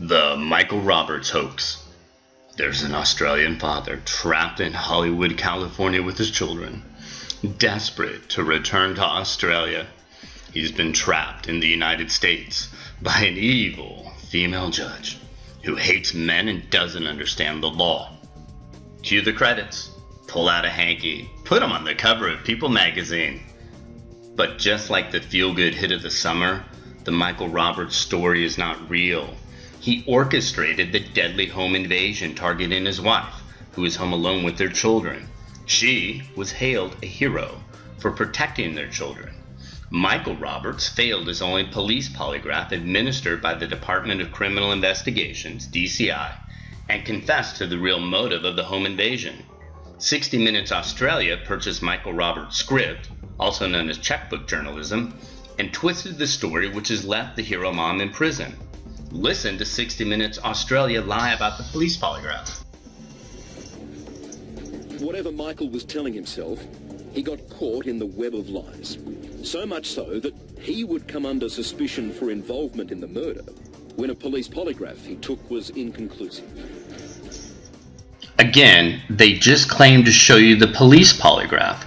The Michael Roberts hoax. There's an Australian father trapped in Hollywood, California with his children, desperate to return to Australia. He's been trapped in the United States by an evil female judge who hates men and doesn't understand the law. Cue the credits, pull out a hanky, put him on the cover of People magazine. But just like the feel good hit of the summer, the Michael Roberts story is not real. He orchestrated the deadly home invasion targeting his wife, who is home alone with their children. She was hailed a hero for protecting their children. Michael Roberts failed his only police polygraph administered by the Department of Criminal Investigations, DCI, and confessed to the real motive of the home invasion. 60 Minutes Australia purchased Michael Roberts' script, also known as checkbook journalism, and twisted the story which has left the hero mom in prison. Listen to 60 Minutes Australia lie about the police polygraph. Whatever Michael was telling himself, he got caught in the web of lies. So much so that he would come under suspicion for involvement in the murder when a police polygraph he took was inconclusive. Again, they just claim to show you the police polygraph.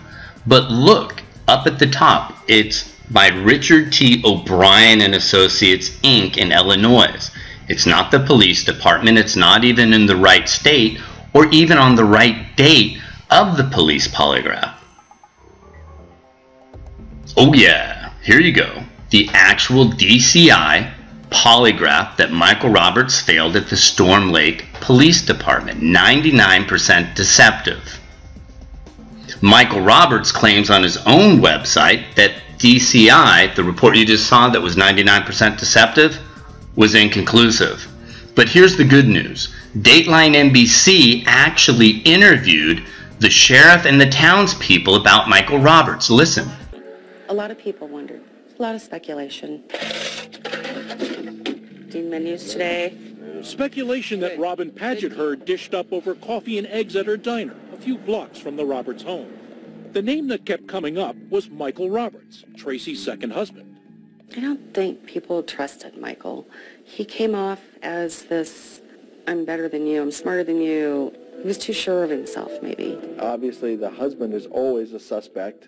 But look, up at the top, it's by Richard T. O'Brien and Associates Inc. in Illinois. It's not the police department, it's not even in the right state or even on the right date of the police polygraph. Oh yeah, here you go. The actual DCI polygraph that Michael Roberts failed at the Storm Lake Police Department. 99% deceptive. Michael Roberts claims on his own website that DCI, the report you just saw that was 99% deceptive, was inconclusive. But here's the good news Dateline NBC actually interviewed the sheriff and the townspeople about Michael Roberts. Listen. A lot of people wondered. A lot of speculation. Seen menus today. Speculation that Robin Paget heard dished up over coffee and eggs at her diner, a few blocks from the Roberts home. The name that kept coming up was Michael Roberts, Tracey's second husband. I don't think people trusted Michael. He came off as this, I'm better than you, I'm smarter than you. He was too sure of himself, maybe. Obviously, the husband is always a suspect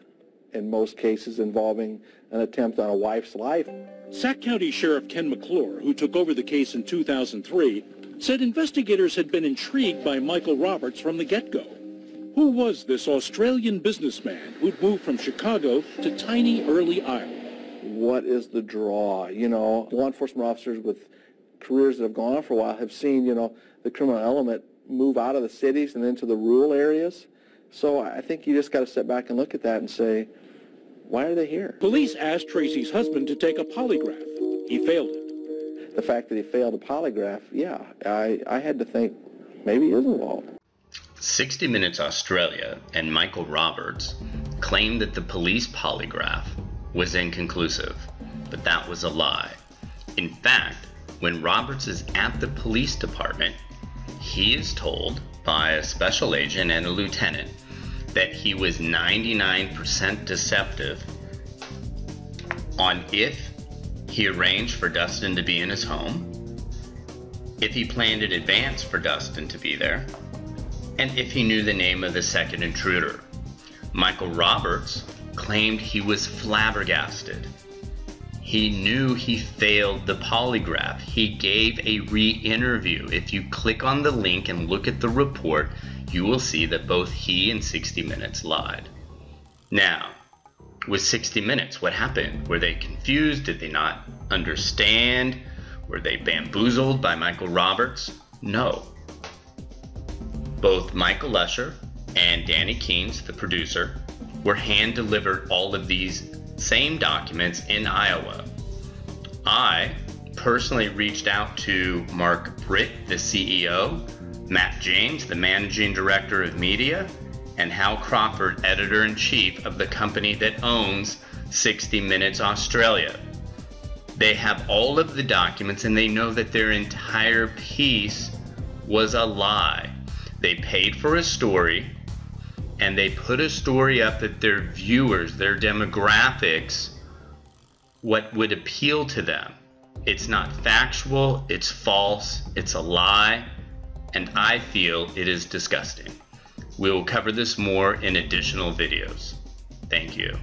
in most cases involving an attempt on a wife's life. Sac County Sheriff Ken McClure, who took over the case in 2003, said investigators had been intrigued by Michael Roberts from the get-go. Who was this Australian businessman who'd moved from Chicago to tiny Early Iowa? What is the draw? You know, law enforcement officers with careers that have gone on for a while have seen, you know, the criminal element move out of the cities and into the rural areas. So I think you just got to step back and look at that and say, why are they here? Police asked Tracey's husband to take a polygraph. He failed it. The fact that he failed a polygraph, yeah, I, I had to think maybe he is involved. 60 Minutes Australia and Michael Roberts claimed that the police polygraph was inconclusive, but that was a lie. In fact, when Roberts is at the police department, he is told by a special agent and a lieutenant that he was 99% deceptive on if he arranged for Dustin to be in his home, if he planned in advance for Dustin to be there, and if he knew the name of the second intruder. Michael Roberts claimed he was flabbergasted. He knew he failed the polygraph. He gave a re interview. If you click on the link and look at the report, you will see that both he and 60 Minutes lied. Now, with 60 Minutes, what happened? Were they confused? Did they not understand? Were they bamboozled by Michael Roberts? No. Both Michael Usher and Danny Keens, the producer, were hand delivered all of these same documents in Iowa. I personally reached out to Mark Britt, the CEO, Matt James, the managing director of media, and Hal Crawford, editor in chief of the company that owns 60 Minutes Australia. They have all of the documents and they know that their entire piece was a lie. They paid for a story and they put a story up that their viewers, their demographics, what would appeal to them. It's not factual, it's false, it's a lie, and I feel it is disgusting. We will cover this more in additional videos. Thank you.